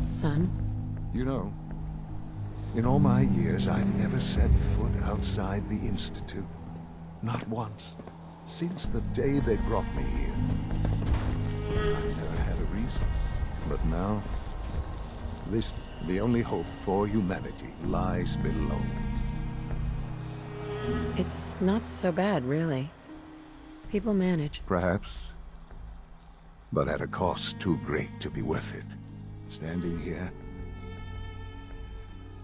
Son? You know, in all my years, I've never set foot outside the Institute. Not once. Since the day they brought me here. I've never had a reason. But now, this, the only hope for humanity, lies below. It's not so bad, really. People manage. Perhaps. But at a cost too great to be worth it. Standing here,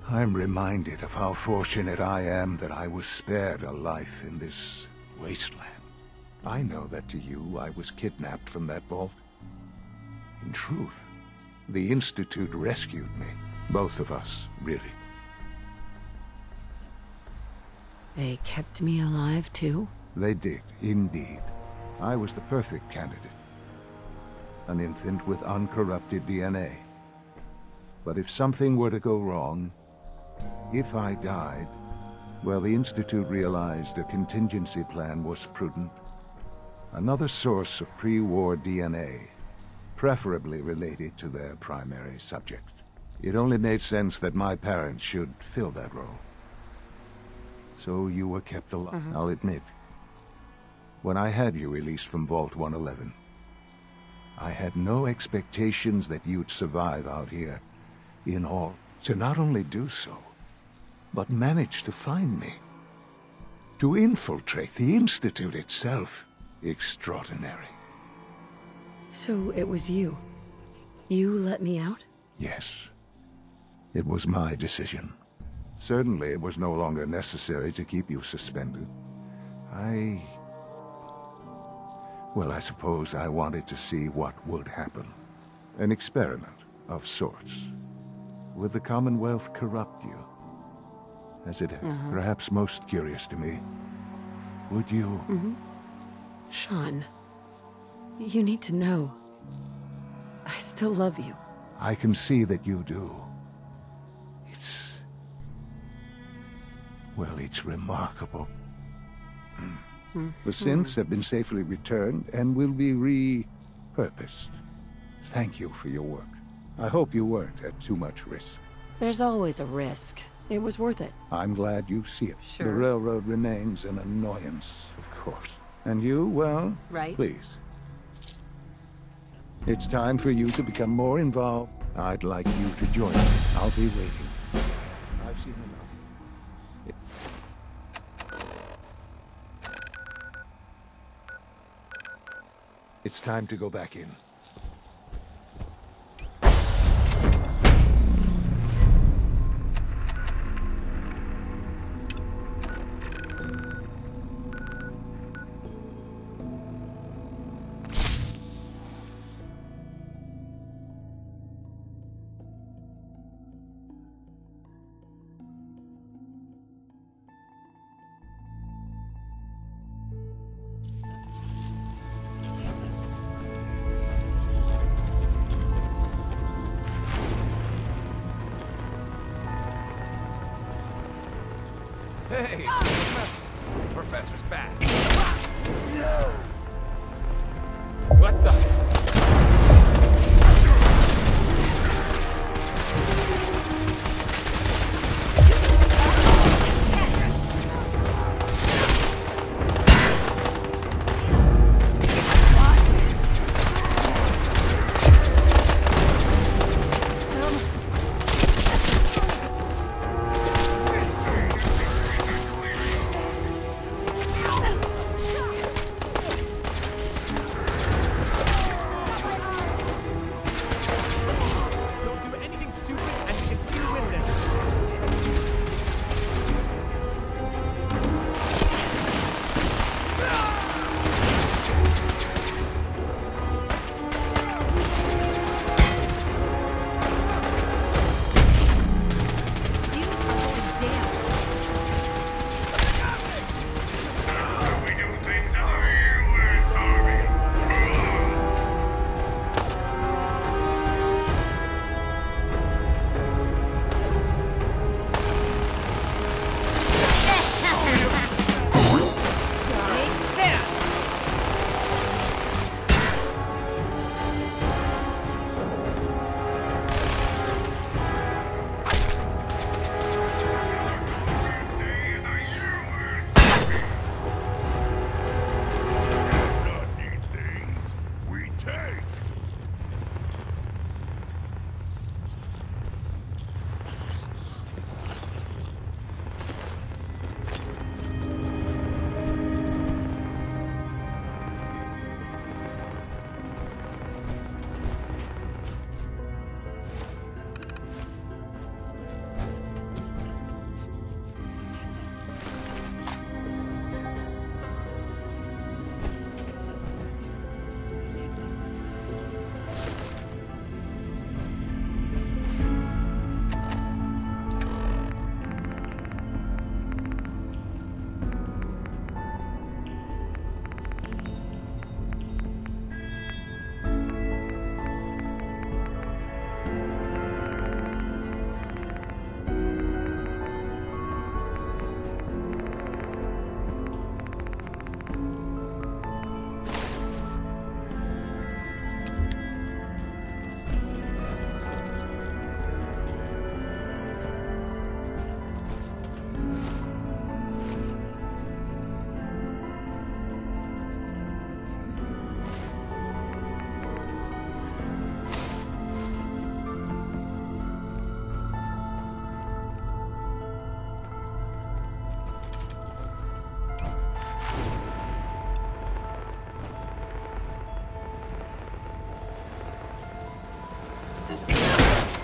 I'm reminded of how fortunate I am that I was spared a life in this wasteland. I know that to you, I was kidnapped from that vault. In truth, the Institute rescued me. Both of us, really. They kept me alive, too? They did, indeed. I was the perfect candidate. An infant with uncorrupted DNA. But if something were to go wrong, if I died, well, the Institute realized a contingency plan was prudent. Another source of pre-war DNA, preferably related to their primary subject. It only made sense that my parents should fill that role. So you were kept alive, mm-hmm. I'll admit. When I had you released from Vault 111, I had no expectations that you'd survive out here. In all, to not only do so, but manage to find me. To infiltrate the Institute itself. Extraordinary. So it was you. You let me out? Yes. It was my decision. Certainly it was no longer necessary to keep you suspended. I... Well, I suppose I wanted to see what would happen. An experiment of sorts. Would the Commonwealth corrupt you? As it perhaps most curious to me. Would you... Shaun, you need to know. I still love you. I can see that you do. It's... Well, it's remarkable. Hmm. The synths have been safely returned and will be repurposed. Thank you for your work. I hope you weren't at too much risk. There's always a risk. It was worth it. I'm glad you see it. Sure. The railroad remains an annoyance, of course. And you, well, Right. please. It's time for you to become more involved. I'd like you to join me. I'll be waiting. I've seen enough. It's time to go back in. Professor's back. What the? System.